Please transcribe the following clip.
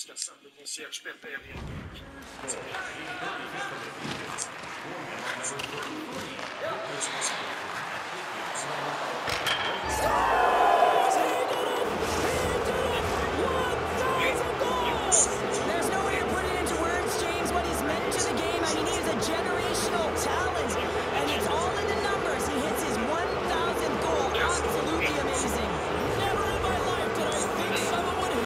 estação de concertos Petélia.